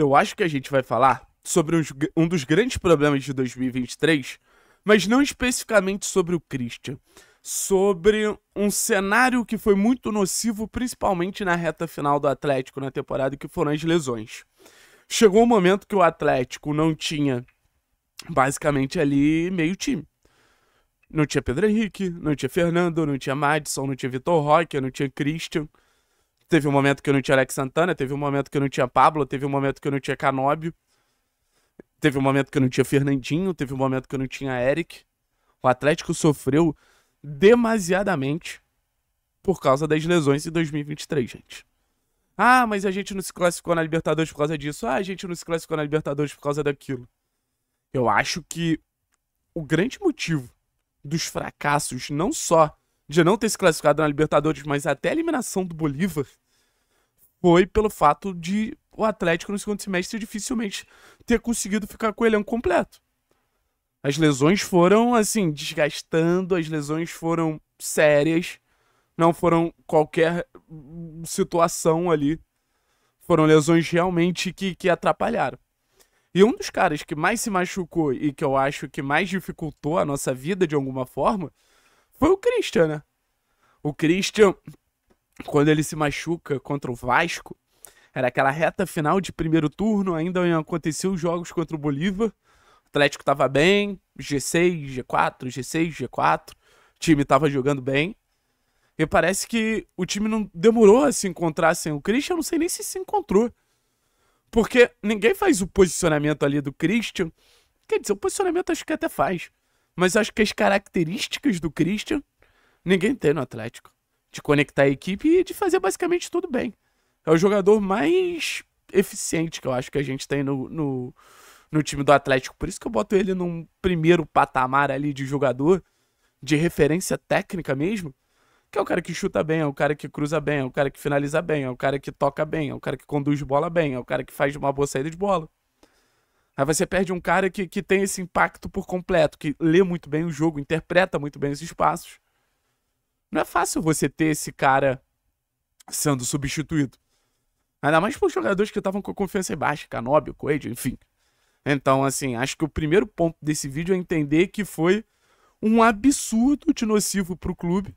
eu acho que a gente vai falar sobre um dos grandes problemas de 2023, mas não especificamente sobre o Christian. Sobre um cenário que foi muito nocivo, principalmente na reta final do Atlético na temporada, que foram as lesões. Chegou um momento que o Atlético não tinha, basicamente, ali meio time. Não tinha Pedro Henrique, não tinha Fernando, não tinha Madison, não tinha Vitor Roque, não tinha Christian. Teve um momento que eu não tinha Alex Santana, teve um momento que eu não tinha Pablo, teve um momento que eu não tinha Canóbio. Teve um momento que eu não tinha Fernandinho, teve um momento que eu não tinha Eric. O Atlético sofreu demasiadamente por causa das lesões em 2023, gente. Ah, mas a gente não se classificou na Libertadores por causa disso. Ah, a gente não se classificou na Libertadores por causa daquilo. Eu acho que o grande motivo dos fracassos, não só de não ter se classificado na Libertadores, mas até a eliminação do Bolívar, foi pelo fato de o Atlético no segundo semestre dificilmente ter conseguido ficar com o elenco completo. As lesões foram, assim, desgastando, as lesões foram sérias, não foram qualquer situação ali. Foram lesões realmente que, que atrapalharam. E um dos caras que mais se machucou e que eu acho que mais dificultou a nossa vida de alguma forma foi o Christian, né? O Christian, quando ele se machuca contra o Vasco, era aquela reta final de primeiro turno, ainda iam acontecer os jogos contra o Bolívar. O Atlético tava bem, G6, G4, G6, G4. O time tava jogando bem. E parece que o time não demorou a se encontrar sem o Christian, não sei nem se se encontrou. Porque ninguém faz o posicionamento ali do Christian. Quer dizer, o posicionamento acho que até faz. Mas acho que as características do Christian ninguém tem no Atlético. De conectar a equipe e de fazer basicamente tudo bem. É o jogador mais eficiente que eu acho que a gente tem no, no, no time do Atlético. Por isso que eu boto ele num primeiro patamar ali de jogador, de referência técnica mesmo. Que é o cara que chuta bem, é o cara que cruza bem, é o cara que finaliza bem, é o cara que toca bem, é o cara que conduz bola bem, é o cara que faz uma boa saída de bola. Aí você perde um cara que, que tem esse impacto por completo, que lê muito bem o jogo, interpreta muito bem os espaços. Não é fácil você ter esse cara sendo substituído. Ainda mais por jogadores que estavam com a confiança baixa, Canóbio, Coelho, enfim. Então, assim, acho que o primeiro ponto desse vídeo é entender que foi um absurdo de nocivo pro clube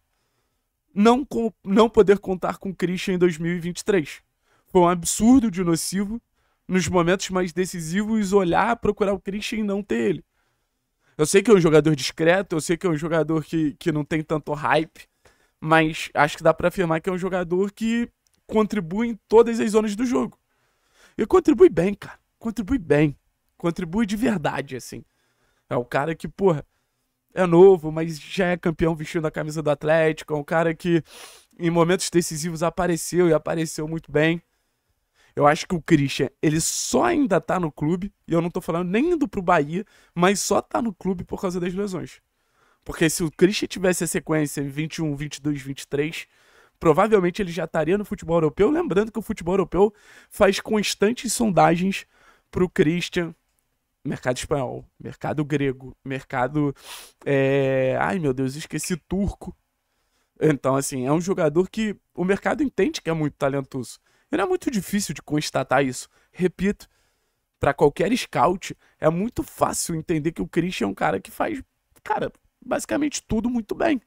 não, com- não poder contar com o Christian em 2023. Foi um absurdo de nocivo nos momentos mais decisivos olhar, procurar o Christian e não ter ele. Eu sei que é um jogador discreto, eu sei que é um jogador que, que não tem tanto hype, mas acho que dá pra afirmar que é um jogador que contribui em todas as zonas do jogo. E contribui bem, cara. Contribui bem. Contribui de verdade, assim. É o cara que, porra, é novo, mas já é campeão vestindo a camisa do Atlético. É um cara que, em momentos decisivos, apareceu e apareceu muito bem. Eu acho que o Christian, ele só ainda tá no clube, e eu não tô falando nem indo pro Bahia, mas só tá no clube por causa das lesões. Porque se o Christian tivesse a sequência em 21, 22, 23, provavelmente ele já estaria no futebol europeu. Lembrando que o futebol europeu faz constantes sondagens pro Christian. Mercado espanhol, mercado grego, mercado. é, Ai meu Deus, esqueci turco. Então, assim, é um jogador que o mercado entende que é muito talentoso. E não é muito difícil de constatar isso. Repito, para qualquer scout, é muito fácil entender que o Christian é um cara que faz, cara, basicamente tudo muito bem.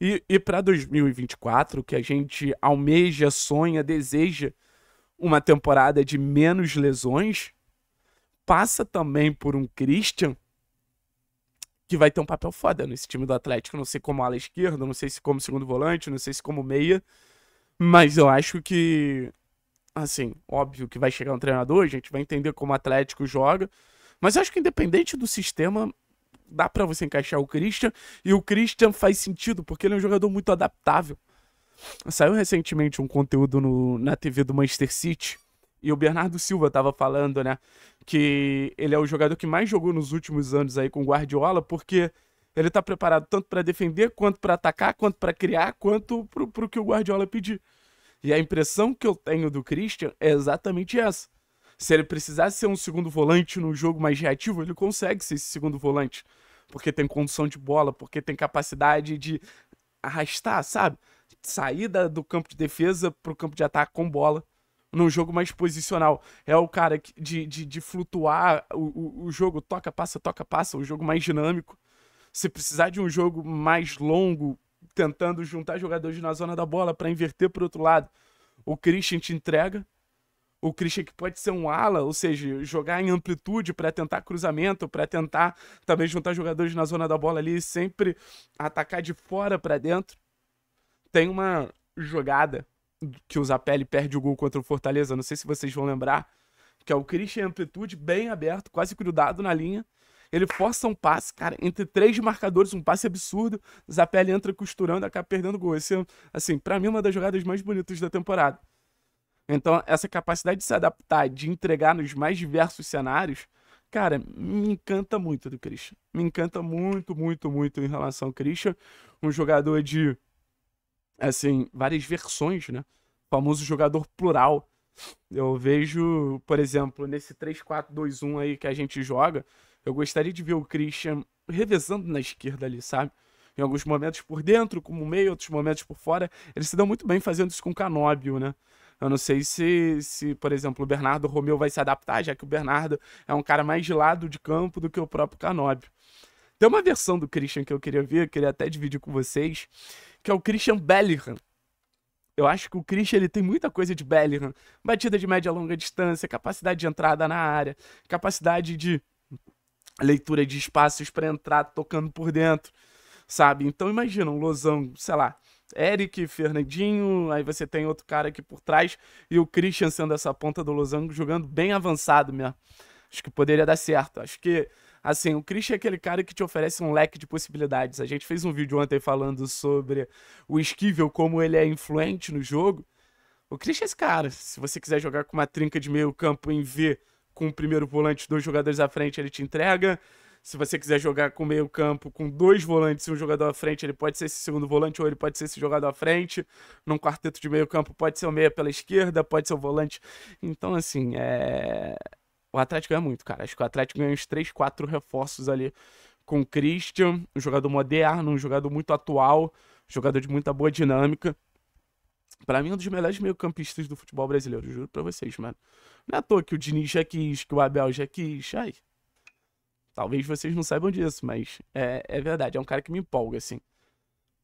E, e para 2024, que a gente almeja, sonha, deseja uma temporada de menos lesões, passa também por um Christian que vai ter um papel foda nesse time do Atlético. Não sei como ala esquerda, não sei se como segundo volante, não sei se como meia, mas eu acho que, assim, óbvio que vai chegar um treinador, a gente vai entender como o Atlético joga, mas eu acho que independente do sistema, dá pra você encaixar o Christian, e o Christian faz sentido, porque ele é um jogador muito adaptável. Saiu recentemente um conteúdo no- na TV do Manchester City, e o Bernardo Silva tava falando, né, que ele é o jogador que mais jogou nos últimos anos aí com o Guardiola, porque ele tá preparado tanto pra defender, quanto pra atacar, quanto pra criar, quanto pro, pro que o Guardiola pedir. E a impressão que eu tenho do Christian é exatamente essa. Se ele precisasse ser um segundo volante no jogo mais reativo, ele consegue ser esse segundo volante. Porque tem condução de bola, porque tem capacidade de arrastar, sabe? Sair da- do campo de defesa pro campo de ataque com bola. num jogo mais posicional. É o cara de, de, de flutuar o, o, o jogo, toca, passa, toca, passa, o jogo mais dinâmico. Se precisar de um jogo mais longo, tentando juntar jogadores na zona da bola para inverter para outro lado, o Christian te entrega. O Christian que pode ser um ala, ou seja, jogar em amplitude para tentar cruzamento, para tentar também juntar jogadores na zona da bola ali, sempre atacar de fora para dentro. Tem uma jogada que o Zapelli perde o gol contra o Fortaleza, não sei se vocês vão lembrar, que é o Christian em amplitude bem aberto, quase grudado na linha. Ele força um passe, cara, entre três marcadores, um passe absurdo. Zapelli entra costurando, acaba perdendo o gol. Esse, assim, para mim, é uma das jogadas mais bonitas da temporada. Então, essa capacidade de se adaptar, de entregar nos mais diversos cenários, cara, me encanta muito do Christian. Me encanta muito, muito, muito em relação ao Christian. Um jogador de assim, várias versões, né? O famoso jogador plural. Eu vejo, por exemplo, nesse 3-4-2-1 aí que a gente joga, eu gostaria de ver o Christian revezando na esquerda ali, sabe? Em alguns momentos por dentro, como meio, outros momentos por fora. Eles se dão muito bem fazendo isso com o Canóbio, né? Eu não sei se, se, por exemplo, o Bernardo Romeu vai se adaptar, já que o Bernardo é um cara mais de lado de campo do que o próprio Canóbio. Tem uma versão do Christian que eu queria ver, queria até dividir com vocês, que é o Christian Bellingham. Eu acho que o Christian ele tem muita coisa de Bellingham. Batida de média e longa distância, capacidade de entrada na área, capacidade de leitura de espaços para entrar tocando por dentro, sabe? Então imagina um losão, sei lá, Eric, Fernandinho, aí você tem outro cara aqui por trás e o Christian sendo essa ponta do losango jogando bem avançado mesmo. Acho que poderia dar certo. Acho que Assim, o Christian é aquele cara que te oferece um leque de possibilidades. A gente fez um vídeo ontem falando sobre o Esquivel, como ele é influente no jogo. O Christian é esse cara. Se você quiser jogar com uma trinca de meio campo em V, com o primeiro volante, dois jogadores à frente, ele te entrega. Se você quiser jogar com meio campo, com dois volantes e um jogador à frente, ele pode ser esse segundo volante ou ele pode ser esse jogador à frente. Num quarteto de meio campo, pode ser o meia pela esquerda, pode ser o volante. Então, assim, é o Atlético ganha muito, cara. Acho que o Atlético ganha uns 3, 4 reforços ali com o Christian, um jogador moderno, um jogador muito atual, um jogador de muita boa dinâmica. Para mim, um dos melhores meio-campistas do futebol brasileiro, juro pra vocês, mano. Não é à toa que o Diniz já quis, que o Abel já quis. Ai, talvez vocês não saibam disso, mas é, é verdade. É um cara que me empolga, assim.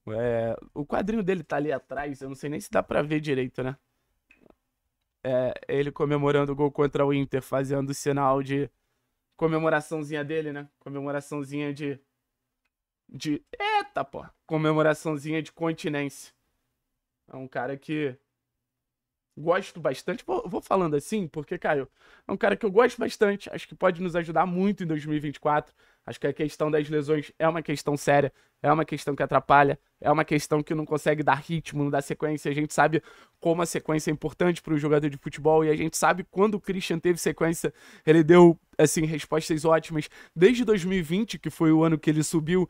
É, o quadrinho dele tá ali atrás, eu não sei nem se dá pra ver direito, né? é, ele comemorando o gol contra o Inter, fazendo o sinal de comemoraçãozinha dele, né? Comemoraçãozinha de. De. Eita, pô! Comemoraçãozinha de continência. É um cara que. Gosto bastante. Vou, vou falando assim, porque, Caio, é um cara que eu gosto bastante. Acho que pode nos ajudar muito em 2024. Acho que a questão das lesões é uma questão séria, é uma questão que atrapalha, é uma questão que não consegue dar ritmo, não dá sequência. A gente sabe como a sequência é importante para o jogador de futebol e a gente sabe quando o Christian teve sequência, ele deu assim respostas ótimas desde 2020, que foi o ano que ele subiu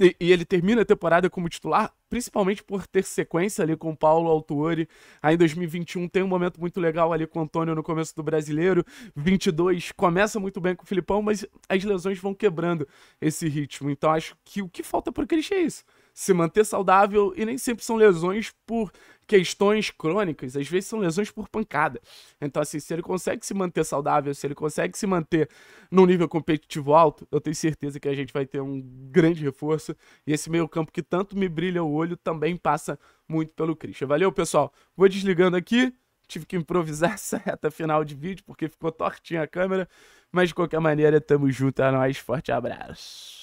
e, e, ele termina a temporada como titular, principalmente por ter sequência ali com o Paulo Autuori. Aí em 2021 tem um momento muito legal ali com o Antônio no começo do Brasileiro. 22 começa muito bem com o Filipão, mas as lesões vão quebrando esse ritmo. Então acho que o que falta por Christian é isso se manter saudável e nem sempre são lesões por questões crônicas, às vezes são lesões por pancada. Então, assim, se ele consegue se manter saudável, se ele consegue se manter num nível competitivo alto, eu tenho certeza que a gente vai ter um grande reforço. E esse meio-campo que tanto me brilha o olho também passa muito pelo Christian. Valeu, pessoal. Vou desligando aqui. Tive que improvisar essa reta final de vídeo porque ficou tortinha a câmera. Mas de qualquer maneira, tamo junto. É nóis. Forte abraço.